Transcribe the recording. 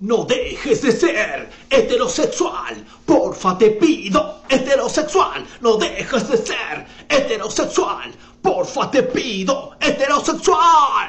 No dejes de ser heterosexual, porfa te pido, heterosexual, no dejes de ser heterosexual, porfa te pido, heterosexual.